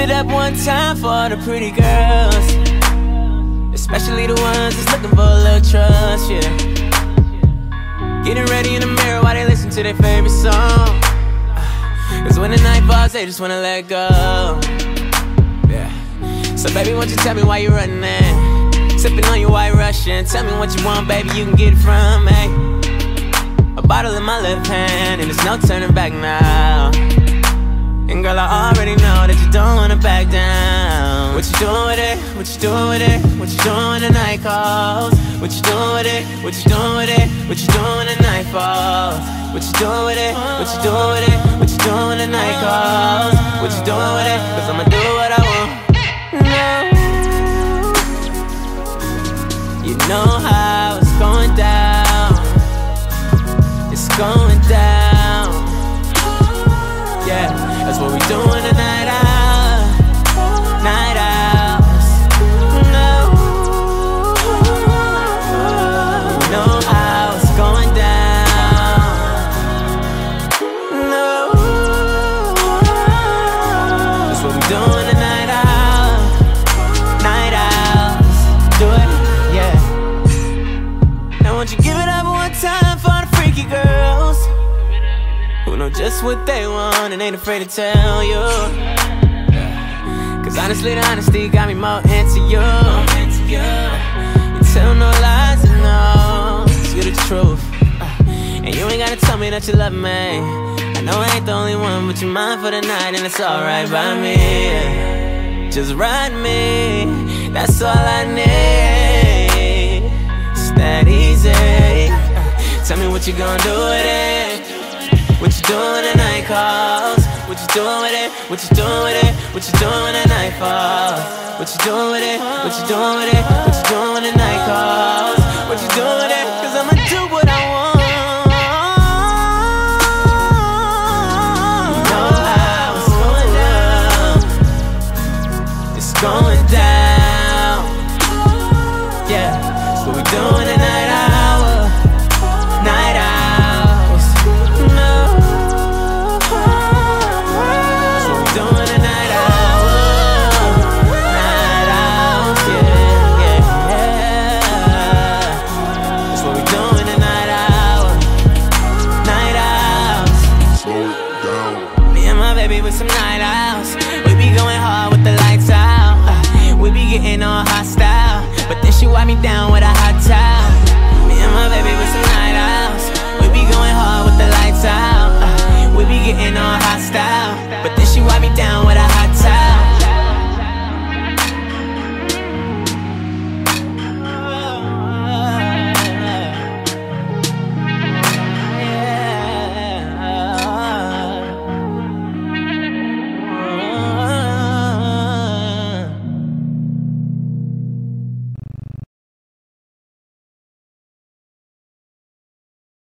it up one time for the pretty girls. Especially the ones that's looking for a little trust, yeah. Getting ready in the mirror while they listen to their favorite song. Cause when the night falls, they just wanna let go. Yeah. So, baby, won't you tell me why you running there? Sipping on your white Russian. Tell me what you want, baby, you can get it from me. A bottle in my left hand, and there's no turning back now. Back down. What you doing with it? What you doing with it? What you doing when the night calls? What you doing with it? What you doing with it? What you doing when the night falls? What you doing with it? What you doing with it? What you doing when the night calls? What you doing with it? Cause I'ma do what I want. No. You know how it's going down. It's going down. Yeah. That's what we doing just what they want and ain't afraid to tell you. Cause honestly, the honesty got me more into you. You tell no lies and no, you the truth. Uh, And you ain't gotta tell me that you love me. I know I ain't the only one, but you're mine for the night and it's alright by me. Just ride me, that's all I need. It's that easy. Uh, Tell me what you gonna do with it what you doing the night calls? What you doing with it? What you doing with it? What you doing the night falls? What you doing with it? What you doing with it? What you doing the night calls? What you doing with it? Cause I'ma do what I want. You know how it's going down. It's going down. Yeah, what we doing tonight some night owls. We be going hard with the lights out. Uh, we be getting all hostile. But then she wipe me down